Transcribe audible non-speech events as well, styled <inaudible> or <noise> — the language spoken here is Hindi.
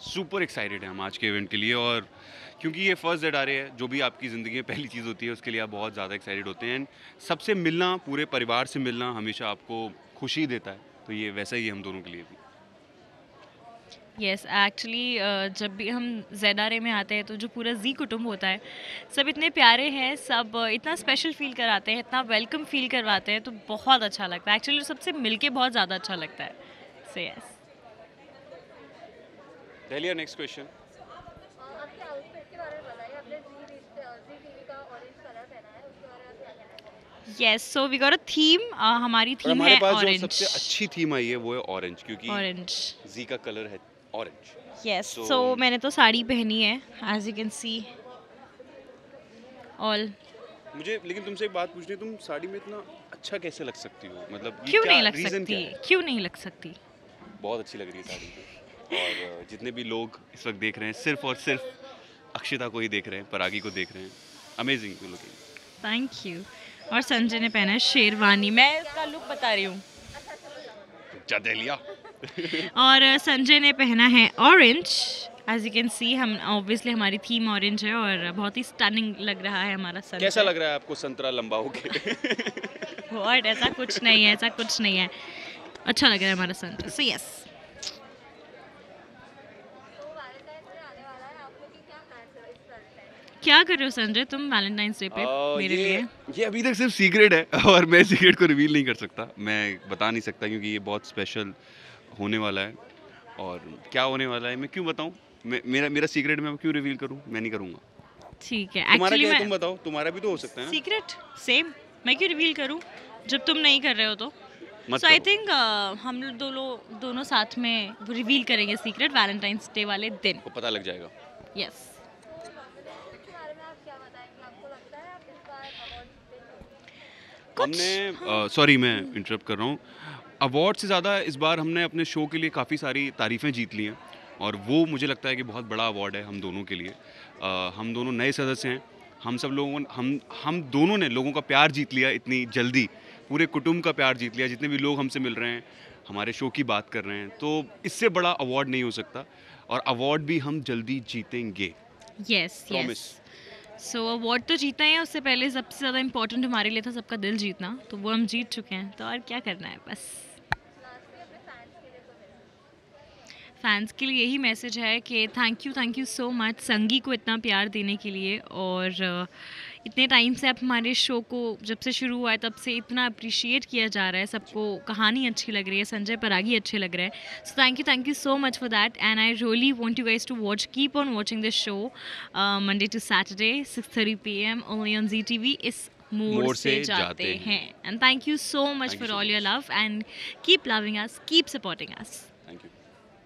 सुपर एक्साइटेड हैं हम आज के इवेंट के लिए और क्योंकि ये फ़र्स्ट जेड आ रहे है जो भी आपकी ज़िंदगी में पहली चीज़ होती है उसके लिए आप बहुत ज़्यादा एक्साइटेड होते हैं। एंड सबसे मिलना पूरे परिवार से मिलना हमेशा आपको खुशी देता है। तो ये वैसा ही हम दोनों के लिए भी। यस एक्चुअली जब भी हम जेड में आते हैं तो जो पूरा जी कुटुंब होता है सब इतने प्यारे हैं सब uh, इतना स्पेशल फील कराते हैं इतना वेलकम फील करवाते हैं तो बहुत अच्छा लगता है। एक्चुअली सबसे मिलके बहुत ज़्यादा अच्छा लगता है। So yes Dahlia next question yes so we got a theme हमारी थीम हमारे है पास जो ऑरेंज सबसे अच्छी थीम आई है वो है ऑरेंज क्योंकि ऑरेंज जी का कलर है ऑरेंज यस सो मैंने तो साड़ी पहनी है as you can see all मुझे लेकिन तुमसे एक बात पूछनी है तुम साड़ी में इतना अच्छा कैसे लग सकती हो? मतलब क्यों नहीं लग सकती? क्या नहीं लग सकती? बहुत अच्छी लग रही है साड़ी। जितने भी लोग इस वक्त देख रहे हैं सिर्फ़ और सिर्फ़ अक्षिता को ही देख रहे हैं परागी को देख रहे हैं। अमेजिंग लुकिंग थैंक यू और संजय ने पहना है शेरवानी। मैं इसका लुक बता रही हूँ। और संजय ने पहना है orange as you can see हम ऑब्वियसली हमारी थीम ऑरेंज है और बहुत ही स्टनिंग लग रहा है हमारा संजय। कैसा लग रहा है आपको संतरा लंबा होके? <laughs> What? ऐसा कुछ नहीं है ऐसा कुछ नहीं है। अच्छा लग रहा है हमारा Sanjay. So yes Valentine day आने वाला है आप लोग की क्या प्लान्स है इस वैलेंटाइन क्या कर रहे हो संजय? तुम वैलेंटाइंस डे पे मेरे ये लिए। ये अभी तक सिर्फ़ सीक्रेट है <laughs> और मैं सीक्रेट को रिवील नहीं कर सकता। मैं बता नहीं सकता क्योंकि ये बहुत स्पेशल होने वाला है और क्या होने वाला है मैं क्यों बताऊँ? मेरा मेरा सीक्रेट मैं क्यों रिवील करूँ? मैं नहीं करूँगा। ठीक है तुम्हारा एक्चुअली क्या मैं तुम बताओ। तुम्हारा भी तो हो सकता है ना। सीक्रेट सेम मैं क्यों रिवील करूँ? जब तुम नहीं कर रहे हो तो। सो आई थिंक हम लोग दोनों दोनों साथ में रिवील करेंगे सीक्रेट वैलेंटाइंस डे वाले दिन। को पता लग जाएगा। यस तो नॉमिनेशन के बारे में आप क्या बताएँगे आपको लगता है आप इस बार अवार्ड जीतेंगे कुछ हमने सॉरी मैं इंटरप्ट कर रहा हूँ। अवार्ड से ज़्यादा इस बार हमने अपने शो के लिए काफ़ी सारी तारीफ़ें जीत ली हैं और वो मुझे लगता है कि बहुत बड़ा अवार्ड है हम दोनों के लिए। अ, हम दोनों नए सदस्य हैं। हम सब लोगों हम हम दोनों ने लोगों का प्यार जीत लिया इतनी जल्दी। पूरे कुटुंब का प्यार जीत लिया जितने भी लोग हमसे मिल रहे हैं हमारे शो की बात कर रहे हैं। तो इससे बड़ा अवार्ड नहीं हो सकता और अवार्ड भी हम जल्दी जीतेंगे। Yes promise yes so award तो जीतना है उससे पहले सबसे ज़्यादा इम्पोर्टेंट हमारे लिए था सबका दिल जीतना तो वो हम जीत चुके हैं। तो और क्या करना है बस। फैंस के लिए यही मैसेज है कि thank you thank you so much Sangi को इतना प्यार देने के लिए और अ, इतने टाइम से आप हमारे शो को जब से शुरू हुआ है तब से इतना अप्रिशिएट किया जा रहा है सबको कहानी अच्छी लग रही है संजय परागी अच्छे लग रहे हैं। So thank you thank you so much for that and I really want you guys to watch keep on watching this show Monday to Saturday six thirty P M only on Zee T V इस मोड़ से से जाते हैं। And thank you so much for all your love and keep loving us keep supporting us